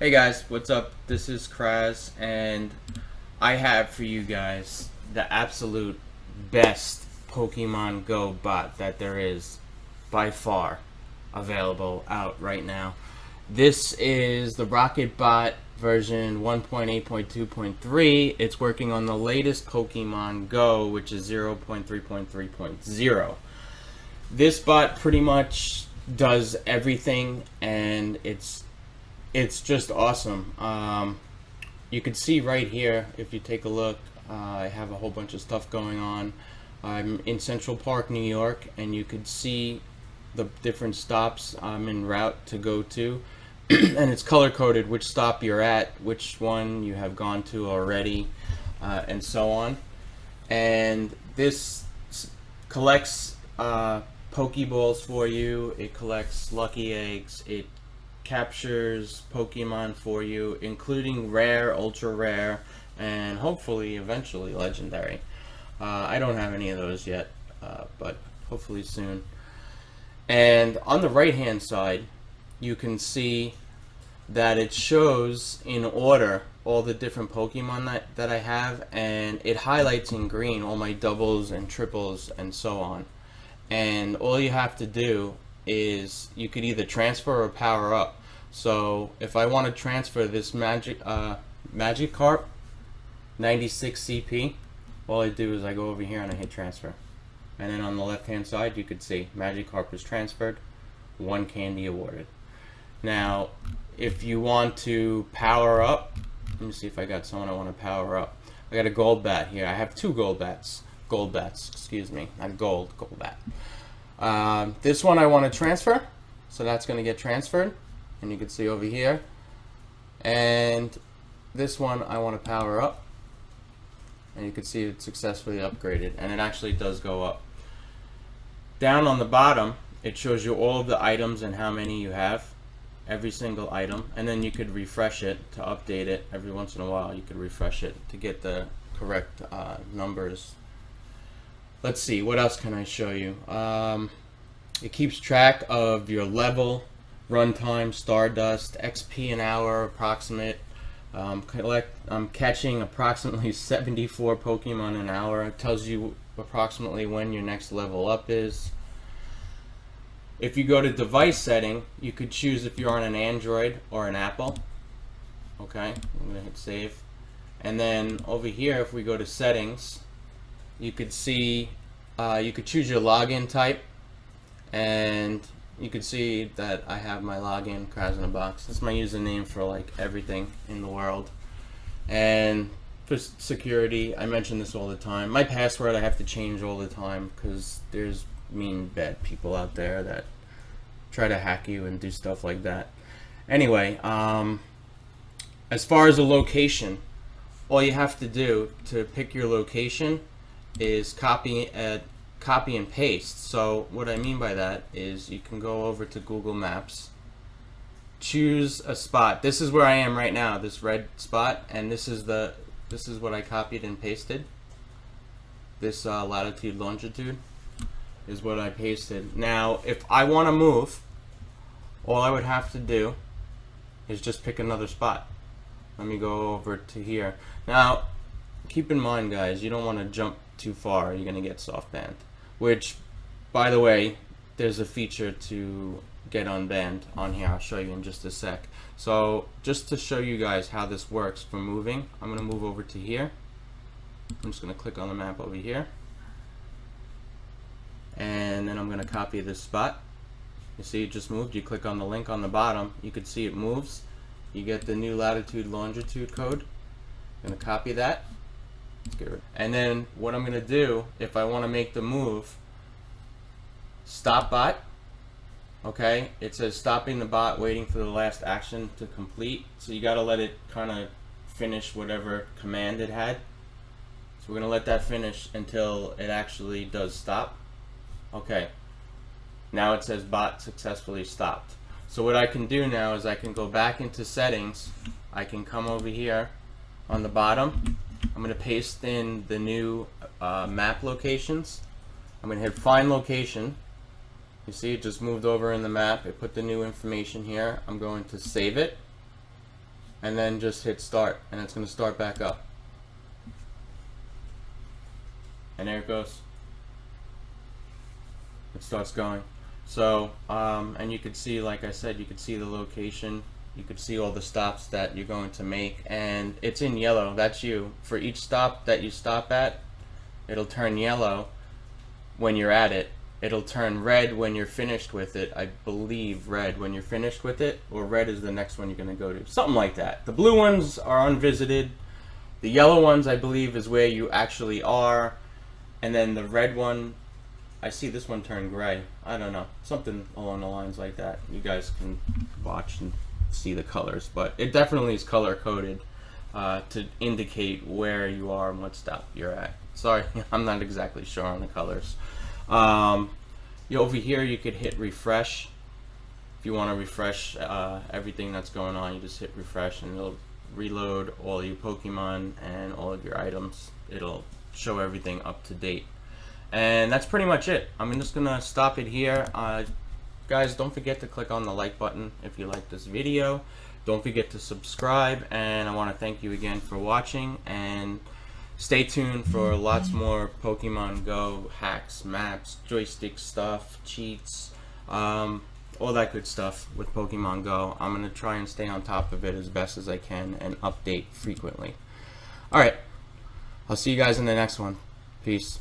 Hey guys, what's up? This is Kraz, and I have for you guys the absolute best Pokemon Go bot that there is by far available out right now. This is the Rocket Bot version 1.8.2.3. It's working on the latest Pokemon Go, which is 0.3.3.0. This bot pretty much does everything, and it's it's just awesome. Um, you can see right here, if you take a look, uh, I have a whole bunch of stuff going on. I'm in Central Park, New York, and you could see the different stops I'm en route to go to. and it's color coded which stop you're at, which one you have gone to already, uh, and so on. And this collects uh, Pokeballs for you, it collects lucky eggs, it captures Pokemon for you, including rare, ultra rare, and hopefully eventually legendary. Uh, I don't have any of those yet, uh, but hopefully soon. And on the right hand side, you can see that it shows in order all the different Pokemon that, that I have, and it highlights in green all my doubles and triples and so on. And all you have to do is you could either transfer or power up. So if I want to transfer this magic uh, Magikarp 96 CP, all I do is I go over here and I hit transfer. And then on the left hand side you could see Magikarp was transferred, one candy awarded. Now if you want to power up, let me see if I got someone I want to power up. I got a Golbat here. I have two Golbats. Gold bats, excuse me. Not gold, Golbat. Um, this one I want to transfer, so that's going to get transferred, and you can see over here. And this one I want to power up, and you can see it's successfully upgraded, and it actually does go up. Down on the bottom, it shows you all of the items and how many you have, every single item, and then you could refresh it to update it every once in a while. You could refresh it to get the correct uh, numbers let's see, what else can I show you? Um, it keeps track of your level, runtime, stardust, XP an hour, approximate. Um, collect, I'm catching approximately 74 Pokemon an hour. It tells you approximately when your next level up is. If you go to device setting, you could choose if you're on an Android or an Apple. Okay, I'm to hit save. And then over here, if we go to settings, you could see uh, you could choose your login type and you can see that I have my login Kraz in a box. That's my username for like everything in the world. And for security I mention this all the time. My password I have to change all the time because there's mean bad people out there that try to hack you and do stuff like that. Anyway um, as far as the location all you have to do to pick your location is copy uh, copy and paste. So what I mean by that is you can go over to Google Maps, choose a spot. This is where I am right now, this red spot, and this is the this is what I copied and pasted. This uh, latitude longitude is what I pasted. Now, if I want to move, all I would have to do is just pick another spot. Let me go over to here. Now, keep in mind, guys, you don't want to jump too far, you're going to get soft banned. Which, by the way, there's a feature to get unbanned on here. I'll show you in just a sec. So just to show you guys how this works for moving, I'm going to move over to here. I'm just going to click on the map over here. And then I'm going to copy this spot. You see it just moved. You click on the link on the bottom. You can see it moves. You get the new latitude longitude code. I'm going to copy that. And then what I'm going to do, if I want to make the move, stop bot. Okay, it says stopping the bot, waiting for the last action to complete. So you got to let it kind of finish whatever command it had. So we're to let that finish until it actually does stop. Okay, now it says bot successfully stopped. So what I can do now is I can go back into settings. I can come over here on the bottom I'm going to paste in the new uh, map locations. I'm going to hit find location. You see it just moved over in the map. It put the new information here. I'm going to save it. and then just hit start and it's going to start back up. And there it goes. It starts going. So, um, and you can see, like I said, you can see the location. You could see all the stops that you're going to make, and it's in yellow. That's you. For each stop that you stop at, it'll turn yellow when you're at it. It'll turn red when you're finished with it. I believe red when you're finished with it, or red is the next one you're going to go to. Something like that. The blue ones are unvisited. The yellow ones, I believe, is where you actually are. And then the red one, I see this one turn gray. I don't know. Something along the lines like that. You guys can watch and see the colors. But it definitely is color coded uh, to indicate where you are and what stop you're at. Sorry, I'm not exactly sure on the colors. Um, you, over here, you could hit refresh. If you want to refresh uh, everything that's going on, you just hit refresh and it'll reload all your Pokemon and all of your items. It'll show everything up to date. And that's pretty much it. I'm just going to stop it here. Uh, guys, don't forget to click on the like button if you like this video. Don't forget to subscribe. And I want to thank you again for watching. And stay tuned for lots more Pokemon Go hacks, maps, joystick stuff, cheats, um, all that good stuff with Pokemon Go. I'm going to try and stay on top of it as best as I can and update frequently. Alright, I'll see you guys in the next one. Peace.